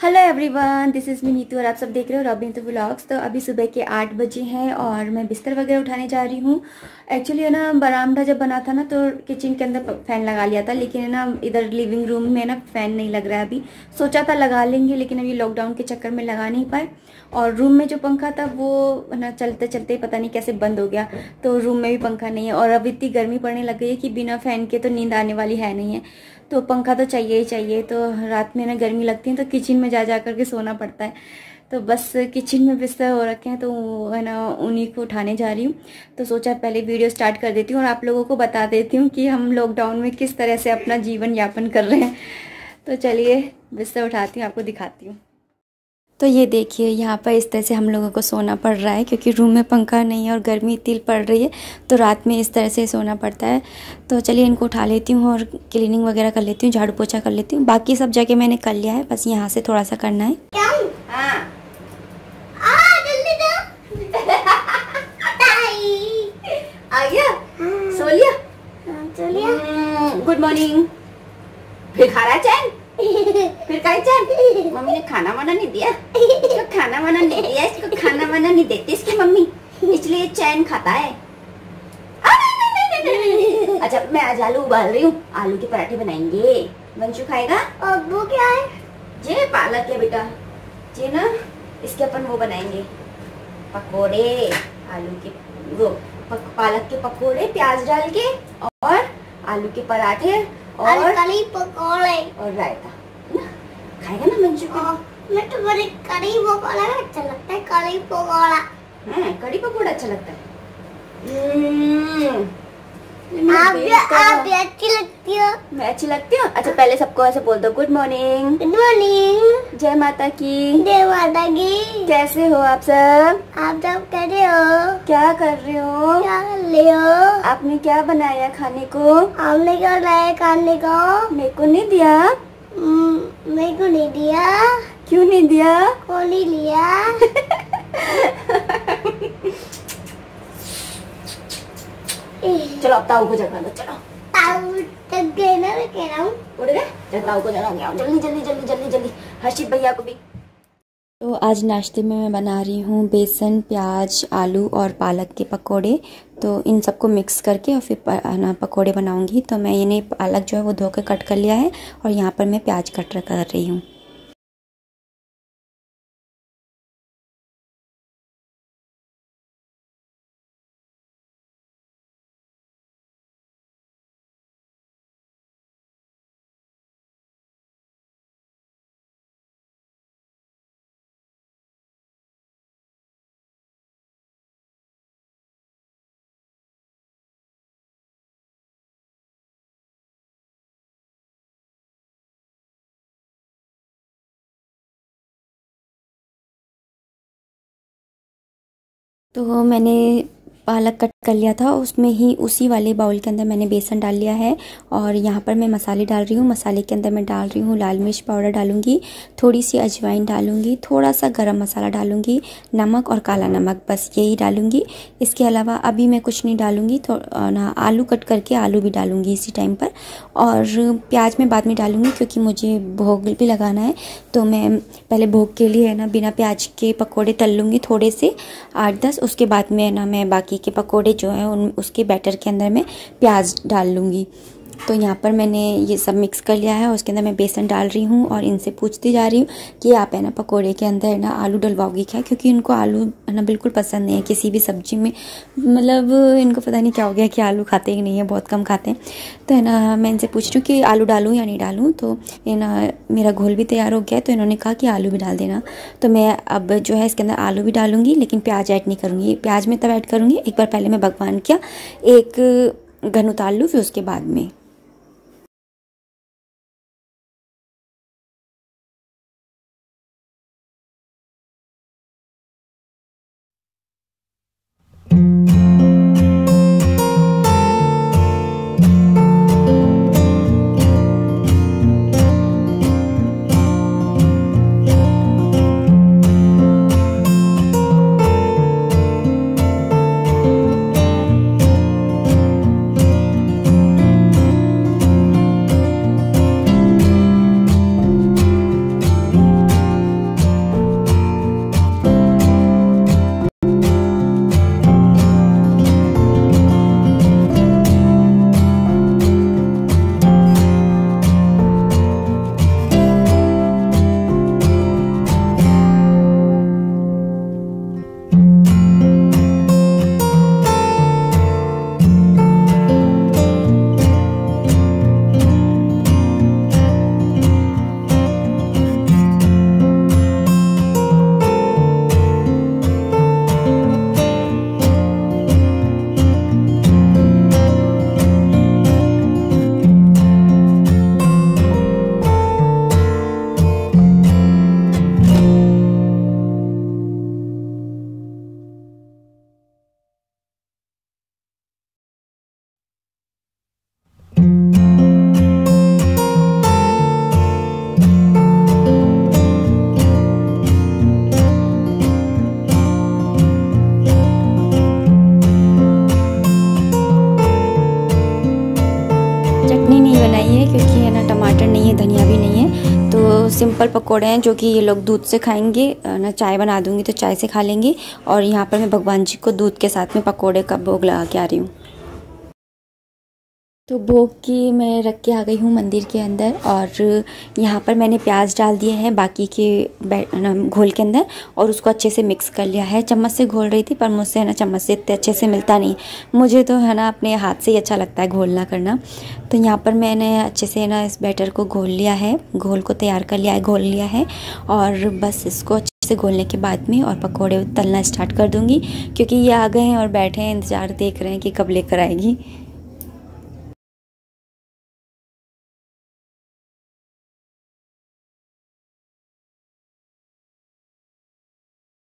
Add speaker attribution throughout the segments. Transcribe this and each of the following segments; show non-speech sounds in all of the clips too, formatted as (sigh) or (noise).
Speaker 1: Hello everyone this is me Neetu और आप सब देख रहे हो रॉबिन तो व्लॉग्स तो अभी सुबह के आठ बजे हैं और मैं बिस्तर वगैरह उठाने जा रही हूँ। एक्चुअली है ना, बरामदा जब बना था ना तो किचन के अंदर फ़ैन लगा लिया था, लेकिन है ना, इधर लिविंग रूम में ना फ़ैन नहीं लग रहा है अभी। सोचा था लगा लेंगे, लेकिन अभी लॉकडाउन के चक्कर में लगा नहीं पाए। और रूम में जो पंखा था, वो ना चलते चलते पता नहीं कैसे बंद हो गया। तो रूम में भी पंखा नहीं है और अब इतनी गर्मी पड़ने लग गई है कि बिना फ़ैन के तो नींद आने वाली है नहीं है। तो पंखा तो चाहिए ही चाहिए तो रात में ना गर्मी लगती है तो किचन में जा जा करके सोना पड़ता है। तो बस किचन में बिस्तर हो रखे हैं तो है ना, उन्हीं को उठाने जा रही हूँ। तो सोचा पहले वीडियो स्टार्ट कर देती हूँ और आप लोगों को बता देती हूँ कि हम लॉकडाउन में किस तरह से अपना जीवन यापन कर रहे हैं। तो चलिए, बिस्तर उठाती हूँ, आपको दिखाती हूँ। तो ये देखिए यहाँ पर इस तरह से हम लोगों को सोना पड़ रहा है क्योंकि रूम में पंखा नहीं है और गर्मी इतनी पड़ रही है तो रात में इस तरह से सोना पड़ता है। तो चलिए इनको उठा लेती हूँ और क्लीनिंग वगैरह कर लेती हूँ झाड़ू पोछा कर लेती हूँ। बाकी सब जगह मैंने कर लिया है बस यहाँ से थोड़ा सा करना है।
Speaker 2: हाँ। आ गया सो लिया। गुड मॉर्निंग फिर खा रहा है चैन। फिर कहीं चैन मम्मी ने खाना वाना नहीं दिया? इसको खाना वाना नहीं दिया इसको खाना वाना नहीं देती इसकी मम्मी। इसलिए चैन खाता है। अच्छा मैं आज आलू उबाल रही हूँ। आलू के पराठे बनाएँगे। वंशु खाएगा?
Speaker 3: और वो क्या है?
Speaker 2: जे पालक है बेटा। जे ना इसके अपन वो बनाएँगे। पकोड़े आलू के वो पक, पालक के पकोड़े प्याज डाल के और आलू के पराठे।
Speaker 3: और
Speaker 2: और
Speaker 3: कड़ी पकौड़े
Speaker 2: और रायता है ना? खाएगा ना मंजू को
Speaker 3: और मैं तो बड़े कड़ी पकौड़ा अच्छा लगता है कड़ी पकौड़ा
Speaker 2: हाँ कड़ी पकोड़ा अच्छा लगता है हम्म, मेरा
Speaker 3: आप भी आप भी अच्छी लगती हो।
Speaker 2: मैं अच्छी लगती हूँ? अच्छा पहले सबको ऐसे बोल दो गुड मॉर्निंग
Speaker 3: गुड मॉर्निंग
Speaker 2: जय माता की।
Speaker 3: जय माता की।
Speaker 2: कैसे हो आप सब?
Speaker 3: आप सब कर रहे हो?
Speaker 2: क्या कर रहे हो?
Speaker 3: क्या कर रहे हो?
Speaker 2: आपने क्या बनाया खाने को?
Speaker 3: हमने क्या लाया खाने को?
Speaker 2: मेरे को नहीं दिया।
Speaker 3: हम्म, मेरे को नहीं दिया।
Speaker 2: क्यों नहीं दिया?
Speaker 3: को नहीं लिया (laughs)
Speaker 2: चलो अब ताऊ को जगा दो चलो
Speaker 3: ताऊ तक गए ना मैं कह रहा हूँ
Speaker 2: उड़ गए चलो ताऊ को जगा के आओ जल्दी जल्दी जल्दी जल्दी जल्दी हर्षित भैया को भी
Speaker 1: तो आज नाश्ते में मैं बना रही हूँ बेसन प्याज आलू और पालक के पकोड़े। तो इन सबको मिक्स करके और फिर ना पकोड़े बनाऊँगी। तो मैं इन्हें पालक जो है वो धो के कट कर लिया है और यहाँ पर मैं प्याज कट कर रही हूँ। तो मैंने पालक कट कर लिया था, उसमें ही उसी वाले बाउल के अंदर मैंने बेसन डाल लिया है और यहाँ पर मैं मसाले डाल रही हूँ। मसाले के अंदर मैं डाल रही हूँ लाल मिर्च पाउडर डालूँगी, थोड़ी सी अजवाइन डालूँगी, थोड़ा सा गरम मसाला डालूँगी, नमक और काला नमक बस यही डालूँगी। इसके अलावा अभी मैं कुछ नहीं डालूँगी ना आलू कट करके आलू भी डालूँगी इसी टाइम पर। और प्याज मैं बाद में डालूँगी क्योंकि मुझे भोग भी लगाना है तो मैं पहले भोग के लिए है ना, बिना प्याज के पकौड़े तल लूँगी थोड़े से, आठ दस, उसके बाद में ना मैं बाकी के पकोड़े जो हैं उन उसके बैटर के अंदर मैं प्याज डाल लूँगी। तो यहाँ पर मैंने ये सब मिक्स कर लिया है और उसके अंदर मैं बेसन डाल रही हूँ और इनसे पूछती जा रही हूँ कि आप है ना पकौड़े के अंदर ना आलू डलवाओगी क्या? क्योंकि इनको आलू है ना बिल्कुल पसंद नहीं है किसी भी सब्ज़ी में। मतलब इनको पता नहीं क्या हो गया कि आलू खाते ही नहीं है, बहुत कम खाते हैं। तो है ना, मैं इनसे पूछ रही हूँ कि आलू डालूँ या नहीं डालूँ? तो ये ना मेरा घोल भी तैयार हो गया तो इन्होंने कहा कि आलू भी डाल देना। तो मैं अब जो है इसके अंदर आलू भी डालूँगी, लेकिन प्याज ऐड नहीं करूँगी। प्याज में तब ऐड करूँगी, एक बार पहले मैं भगवान किया, एक घन उतार लूँ, फिर उसके बाद में। पकोड़े हैं जो कि ये लोग दूध से खाएँगे। ना चाय बना दूँगी तो चाय से खा लेंगी। और यहाँ पर मैं भगवान जी को दूध के साथ में पकौड़े का भोग लगा के आ रही हूँ। तो भोग की मैं रख के आ गई हूँ मंदिर के अंदर और यहाँ पर मैंने प्याज डाल दिए हैं बाकी के घोल के अंदर और उसको अच्छे से मिक्स कर लिया है। चम्मच से घोल रही थी, पर मुझसे है ना चम्मच से इतने अच्छे से मिलता नहीं। मुझे तो है ना अपने हाथ से ही अच्छा लगता है घोलना करना। तो यहाँ पर मैंने अच्छे से ना इस बैटर को घोल लिया है, घोल को तैयार कर लिया है, घोल लिया है और बस इसको से घोलने के बाद में और पकौड़े तलना स्टार्ट कर दूँगी, क्योंकि ये आ गए हैं और बैठे हैं, इंतज़ार देख रहे हैं कि कब लेकर आएगी।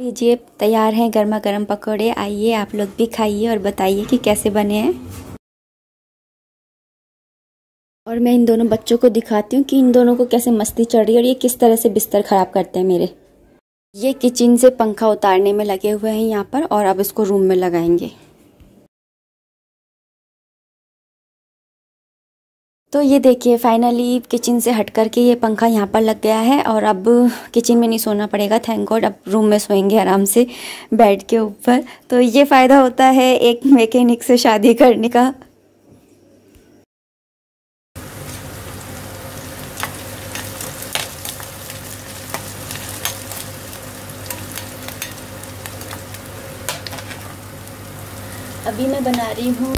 Speaker 1: लीजिए, तैयार हैं गर्मा गर्म पकौड़े। आइए, आप लोग भी खाइए और बताइए कि कैसे बने हैं। और मैं इन दोनों बच्चों को दिखाती हूँ कि इन दोनों को कैसे मस्ती चढ़ रही है और ये किस तरह से बिस्तर ख़राब करते हैं मेरे। ये किचन से पंखा उतारने में लगे हुए हैं यहाँ पर और अब इसको रूम में लगाएँगे। तो ये देखिए फाइनली किचन से हट कर के ये पंखा यहाँ पर लग गया है और अब किचन में नहीं सोना पड़ेगा। थैंक गॉड अब रूम में सोएँगे आराम से बेड के ऊपर। तो ये फ़ायदा होता है एक मैकेनिक से शादी करने का। अभी मैं बना रही हूँ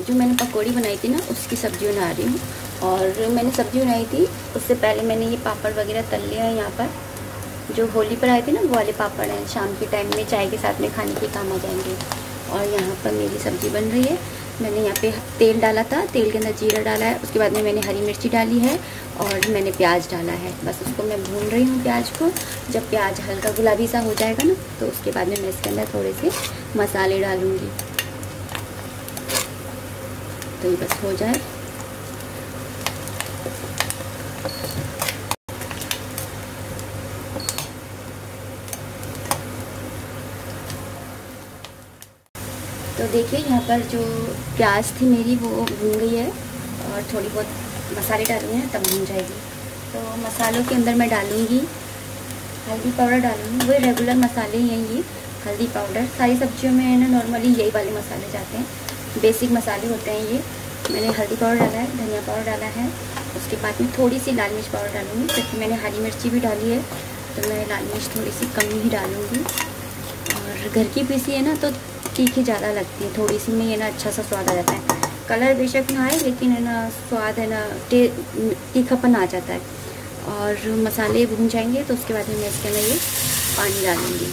Speaker 1: जो मैंने पकौड़ी बनाई थी ना, उसकी सब्ज़ी बना रही हूँ। और मैंने सब्ज़ी बनाई थी, उससे पहले मैंने ये पापड़ वगैरह तल लिया है यहाँ पर। जो होली पर आए थे ना, वो वाले पापड़ हैं। शाम के टाइम में चाय के साथ में खाने के काम आ जाएँगे। और यहाँ पर मेरी सब्ज़ी बन रही है। मैंने यहाँ पे तेल डाला था। तेल के अंदर जीरा डाला है। उसके बाद में मैंने हरी मिर्ची डाली है और मैंने प्याज डाला है। बस उसको मैं भून रही हूँ प्याज को। जब प्याज हल्का गुलाबी सा हो जाएगा ना तो उसके बाद में मैं इसके अंदर थोड़े से मसाले डालूँगी। तो बस हो जाए। तो देखिए, यहाँ पर जो प्याज थी मेरी, वो भून गई है और थोड़ी बहुत मसाले डालूँगी हैं, तब भून जाएगी। तो मसालों के अंदर मैं डालूँगी हल्दी पाउडर डालूँगी। वही रेगुलर मसाले ही हैं ये, हल्दी पाउडर। सारी सब्जियों में है ना नॉर्मली यही वाले मसाले जाते हैं। बेसिक मसाले होते हैं ये। मैंने हल्दी पाउडर डाला है, धनिया पाउडर डाला है, उसके बाद में थोड़ी सी लाल मिर्च पाउडर डालूँगी। क्योंकि मैंने हरी मिर्ची भी डाली है तो मैं लाल मिर्च थोड़ी सी कम ही डालूँगी। और घर की पीसी है ना तो तीखी ज़्यादा लगती है थोड़ी सी में ये ना अच्छा सा स्वाद आ जाता है। कलर बेशक ना आए, लेकिन है ना, स्वाद है ना तीखापन आ जाता है। और मसाले भून जाएँगे तो उसके बाद में मैं इसके अंदर ये पानी डालूँगी।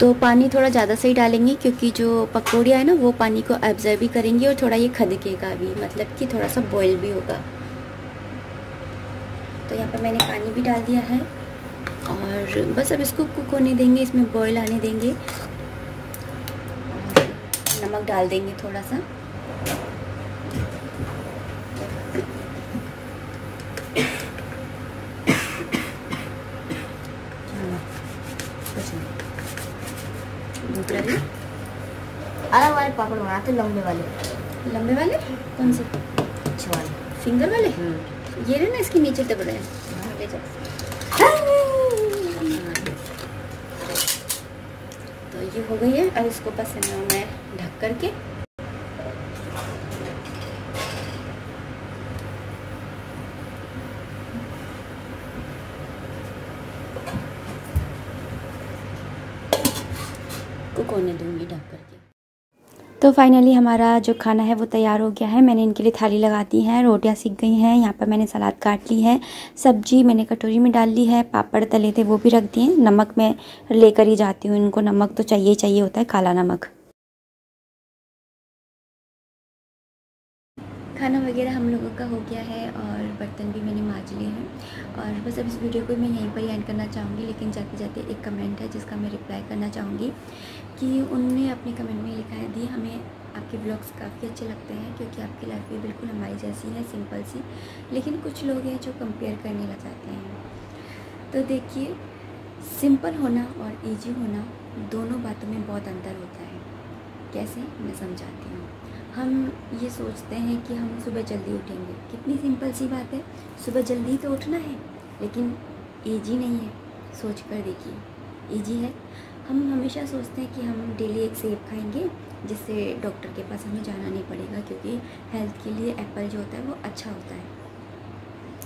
Speaker 1: तो पानी थोड़ा ज़्यादा सही डालेंगे क्योंकि जो पकौड़ियाँ है ना, वो पानी को एब्जर्व भी करेंगी और थोड़ा ये खदकेगा भी मतलब कि थोड़ा सा बॉयल भी होगा। तो यहाँ पर मैंने पानी भी डाल दिया है और बस अब इसको कुक होने देंगे, इसमें बॉयल आने देंगे। नमक डाल देंगे थोड़ा सा
Speaker 3: अरे हमारे पापड़ बनाते लंबे वाले।
Speaker 1: लंबे वाले? कौन से?
Speaker 3: अच्छे वाले।
Speaker 1: फिंगर वाले? हम्म। ये रहे ना इसके नीचे दब रहे हैं। ले तो ये हो गई है अब इसको बस मैं ढक करके। कुक होने दूँगी ढक करके। तो फाइनली हमारा जो खाना है वो तैयार हो गया है। मैंने इनके लिए थाली लगा दी है, रोटियाँ सीख गई हैं, यहाँ पर मैंने सलाद काट ली है, सब्ज़ी मैंने कटोरी में डाल ली है, पापड़, तले थे वो भी रख दिए, नमक मैं लेकर ही जाती हूँ इनको, नमक तो चाहिए चाहिए होता है, काला नमक। खाना वगैरह हम लोगों का हो गया है और बर्तन भी मैंने माज लिए हैं। और बस अब इस वीडियो को मैं यहीं पर ही एंड करना चाहूँगी, लेकिन जाते जाते एक कमेंट है जिसका मैं रिप्लाई करना चाहूँगी कि उनने अपने कमेंट में लिखा है, दी, हमें आपके ब्लॉग्स काफ़ी अच्छे लगते हैं क्योंकि आपकी लाइफ भी बिल्कुल हमारी जैसी है सिंपल सी, लेकिन कुछ लोग हैं जो कंपेयर करने लग जाते हैं। तो देखिए सिंपल होना और ईजी होना दोनों बातों में बहुत अंतर होता है। कैसे? मैं समझाती हूँ। हम ये सोचते हैं कि हम सुबह जल्दी उठेंगे। कितनी सिंपल सी बात है। सुबह जल्दी तो उठना है, लेकिन ईजी नहीं है। सोच कर देखिए। ईजी है। हम हमेशा सोचते हैं कि हम डेली एक सेब खाएँगे, जिससे डॉक्टर के पास हमें जाना नहीं पड़ेगा, क्योंकि हेल्थ के लिए एप्पल जो होता है वो अच्छा होता है।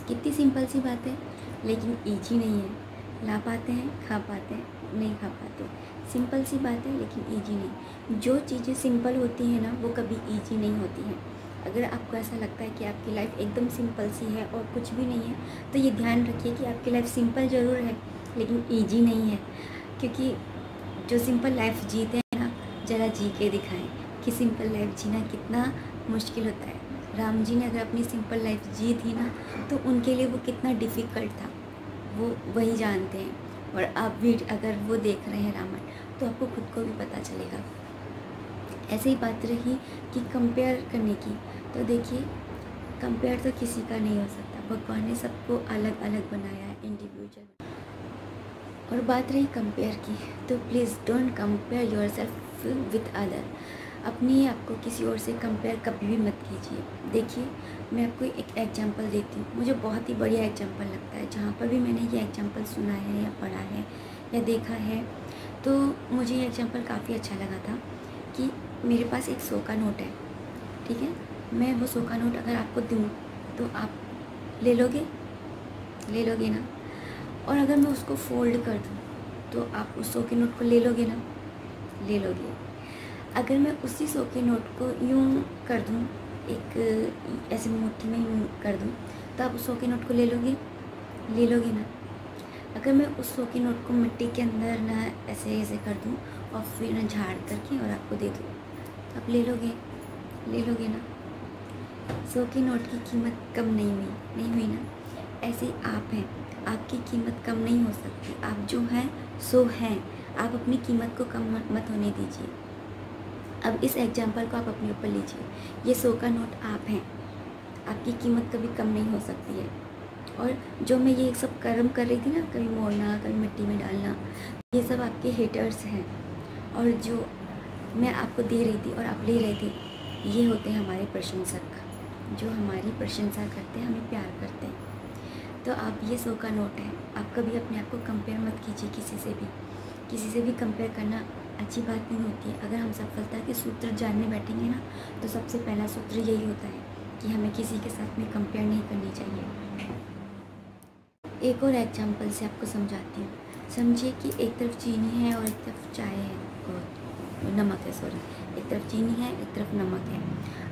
Speaker 1: कितनी सिंपल सी बात है, लेकिन ईजी नहीं है। ला पाते हैं, खा पाते हैं। नहीं खा पाते। सिंपल सी बात है, लेकिन ईजी नहीं। जो चीज़ें सिंपल होती हैं ना, वो कभी ईजी नहीं होती हैं। अगर आपको ऐसा लगता है कि आपकी लाइफ एकदम सिंपल सी है और कुछ भी नहीं है तो ये ध्यान रखिए कि आपकी लाइफ सिंपल ज़रूर है, लेकिन ईजी नहीं है। क्योंकि जो सिंपल लाइफ जीते हैं ना, ज़रा जी के दिखाएँ कि सिंपल लाइफ जीना कितना मुश्किल होता है। राम जी ने अगर अपनी सिंपल लाइफ जी थी ना तो उनके लिए वो कितना डिफ़िकल्ट था, वो वही जानते हैं। और आप भी अगर वो देख रहे हैं रामायण तो आपको खुद को भी पता चलेगा। ऐसे ही बात रही कि कंपेयर करने की तो देखिए कंपेयर तो किसी का नहीं हो सकता। भगवान ने सबको अलग अलग बनाया है इंडिविजुअल और बात रही कंपेयर की तो please don't compare yourself with other अपनी आपको किसी और से कंपेयर कभी भी मत कीजिए। देखिए, मैं आपको एक एग्जांपल देती हूँ। मुझे बहुत ही बढ़िया एग्जांपल लगता है। जहाँ पर भी मैंने ये एग्जांपल सुना है या पढ़ा है या देखा है तो मुझे ये एग्जांपल काफ़ी अच्छा लगा था कि मेरे पास एक सौ का नोट है। ठीक है? मैं वो सौ का नोट अगर आपको दूँ तो आप ले लोगे? ले लोगे ना? और अगर मैं उसको फोल्ड कर दूँ तो आप उस सौ के नोट को ले लोगे ना? ले लोगे। अगर मैं उसी सौ के नोट को यूँ कर दूँ, एक, ऐसे मुट्ठी में यूँ कर दूँ तो आप उस सौ के नोट को ले लोगे? ले लोगे ना? अगर मैं उस सौ के नोट को मिट्टी के अंदर ना ऐसे ऐसे कर दूँ और फिर ना झाड़ करके और आपको दे दूँ तो आप ले लोगे? ले लोगे ना? सौ के नोट की कीमत कम नहीं हुई नहीं हुई ना? ऐसे आप हैं, आपकी कीमत कम नहीं हो सकती। आप जो हैं, सो हैं। आप अपनी कीमत को कम मत होने दीजिए। अब इस एग्ज़ाम्पल को आप अपने ऊपर लीजिए। ये सौ का नोट आप हैं। आपकी कीमत कभी कम नहीं हो सकती है। और जो मैं ये सब कर्म कर रही थी ना, कभी मोड़ना, कभी मिट्टी में डालना, ये सब आपके हेटर्स हैं। और जो मैं आपको दे रही थी और आप ले रहे थे, ये होते हैं हमारे प्रशंसक। जो हमारी प्रशंसा करते हैं, हमें प्यार करते हैं। तो आप ये सौ का नोट है। आप कभी अपने आप को कंपेयर मत कीजिए किसी से भी। किसी से भी कंपेयर करना अच्छी बात नहीं होती है। अगर हम सफलता के सूत्र जानने बैठेंगे ना तो सबसे पहला सूत्र यही होता है कि हमें किसी के साथ में कंपेयर नहीं करनी चाहिए। एक और एग्जांपल से आपको समझाती हूँ। समझिए कि एक तरफ़ चीनी है और एक तरफ़ चाय है। और नमक है सॉरी एक तरफ़ चीनी है, एक तरफ़ नमक है।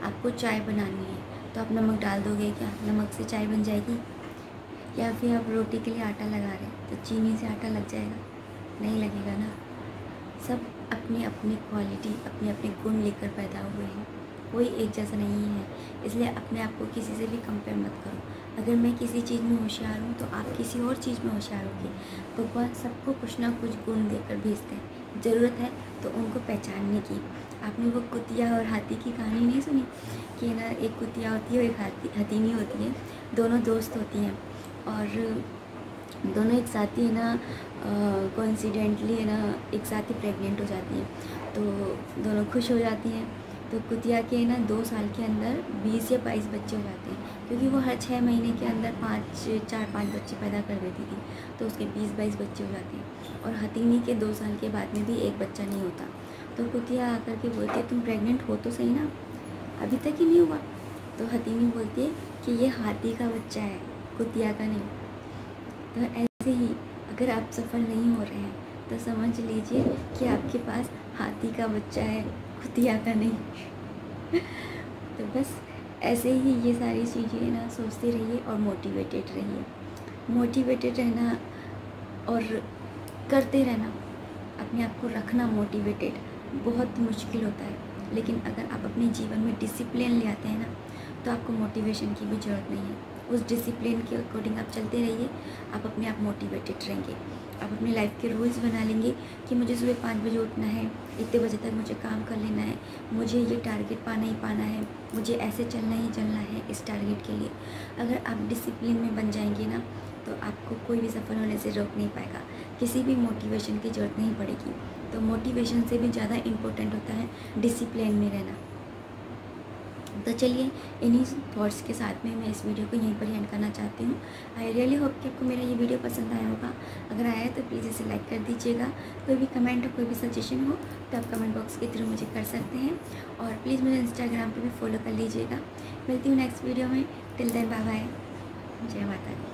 Speaker 1: आपको चाय बनानी है तो आप नमक डाल दोगे क्या? नमक से चाय बन जाएगी? या फिर आप रोटी के लिए आटा लगा रहे हैं तो चीनी से आटा लग जाएगा? नहीं लगेगा ना? सब अपनी अपनी क्वालिटी अपने अपने गुण लेकर पैदा हुए हैं। कोई एक जैसा नहीं है, इसलिए अपने आप को किसी से भी कंपेयर मत करो। अगर मैं किसी चीज़ में होशियार हूँ तो आप किसी और चीज़ में होशियार होगी भगवान सबको कुछ ना कुछ गुण देकर भेजते हैं। ज़रूरत है तो उनको पहचानने की। आपने वो कुतिया और हाथी की कहानी नहीं सुनी? कि ना, एक कुतिया होती है और एक हाथी हथीनी होती है। दोनों दोस्त होती हैं। और दोनों एक साथ ही है ना कोइंसिडेंटली है ना, एक साथ ही प्रेग्नेंट हो जाती हैं। तो दोनों खुश हो जाती हैं। तो कुतिया के ना दो साल के अंदर बीस या बाईस बच्चे हो जाते हैं, क्योंकि वो हर छः महीने के अंदर पाँच, चार, पाँच बच्चे पैदा कर देती थी। तो उसके बीस, बाईस बच्चे हो जाते हैं। और हथीनी के दो साल के बाद में भी एक बच्चा नहीं होता। तो कुतिया आकर के बोलती है, तुम प्रेग्नेंट हो तो सही ना? अभी तक ही नहीं हुआ? तो हथीनी बोलती है कि ये हाथी का बच्चा है, कुतिया का नहीं। तो ऐसे ही अगर आप सफल नहीं हो रहे हैं तो समझ लीजिए कि आपके पास हाथी का बच्चा है खुतिया का नहीं। (laughs) तो बस ऐसे ही ये सारी चीज़ें ना सोचते रहिए और मोटिवेटेड रहिए। मोटिवेटेड रहना और करते रहना, अपने आप को रखना मोटिवेटेड बहुत मुश्किल होता है। लेकिन अगर आप अपने जीवन में डिसिप्लिन ले आते हैं ना तो आपको मोटिवेशन की भी ज़रूरत नहीं है। उस डिसिप्लिन के अकॉर्डिंग आप चलते रहिए। आप अपने आप मोटिवेटेड रहेंगे। आप अपनी लाइफ के रूल्स बना लेंगे कि मुझे सुबह पाँच बजे उठना है, इतने बजे तक मुझे काम कर लेना है, मुझे ये टारगेट पाना ही पाना है, मुझे ऐसे चलना ही चलना है इस टारगेट के लिए। अगर आप डिसिप्लिन में बन जाएँगे ना तो आपको कोई भी सफल होने से रोक नहीं पाएगा। किसी भी मोटिवेशन की ज़रूरत नहीं पड़ेगी। तो मोटिवेशन से भी ज़्यादा इम्पोर्टेंट होता है डिसिप्लिन में रहना। तो चलिए, इन्हीं थॉट्स के साथ में मैं इस वीडियो को यहीं पर एंड करना चाहती हूँ। आई रियली होप कि आपको मेरा ये वीडियो पसंद आया होगा। अगर आया तो प्लीज़ इसे लाइक कर दीजिएगा। कोई भी कमेंट हो, कोई भी सजेशन हो तो आप कमेंट बॉक्स के थ्रू मुझे कर सकते हैं। और प्लीज़ मुझे इंस्टाग्राम पर भी फॉलो कर लीजिएगा। मिलती हूँ नेक्स्ट वीडियो में। टिल देन बाय बाय जय माता दी।